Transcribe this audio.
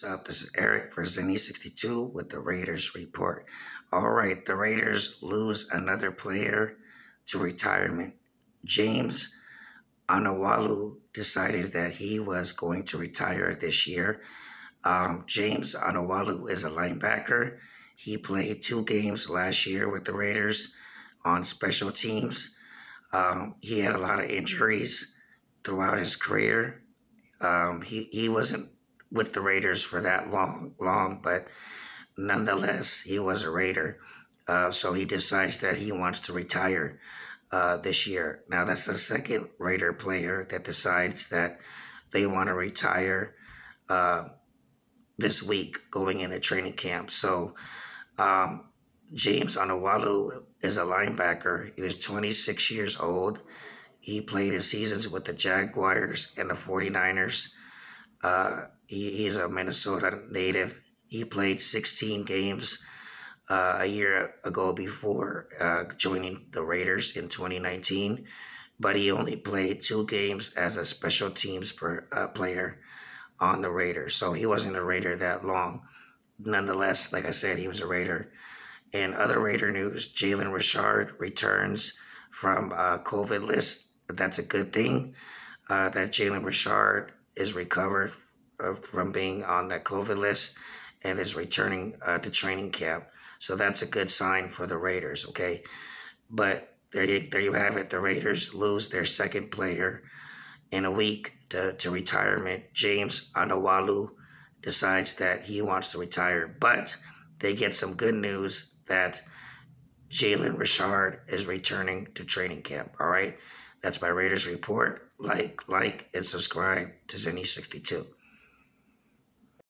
What's up? This is Eric for Zennie62 with the Raiders report. All right, the Raiders lose another player to retirement. James Onwualu decided that he was going to retire this year. Um, James Onwualu is a linebacker. He played two games last year with the Raiders on special teams. Um, he had a lot of injuries throughout his career. Um, he, he wasn't with the Raiders for that long, long, but nonetheless, he was a Raider. Uh, so he decides that he wants to retire uh, this year. Now, that's the second Raider player that decides that they want to retire uh, this week going into training camp. So, um, James Onwualu is a linebacker. He was 26 years old. He played his seasons with the Jaguars and the 49ers. Uh, he, he's a Minnesota native. He played 16 games uh, a year ago before uh, joining the Raiders in 2019, but he only played two games as a special teams per, uh, player on the Raiders. So he wasn't a Raider that long. Nonetheless, like I said, he was a Raider. In other Raider news, Jalen Richard returns from uh, COVID list. That's a good thing uh, that Jalen Richard is recovered from being on that COVID list and is returning uh, to training camp. So that's a good sign for the Raiders, okay? But there you, there you have it. The Raiders lose their second player in a week to, to retirement. James Onwualu decides that he wants to retire, but they get some good news that Jalen Richard is returning to training camp. All right. That's my Raiders report. Like, like, and subscribe to Zennie62.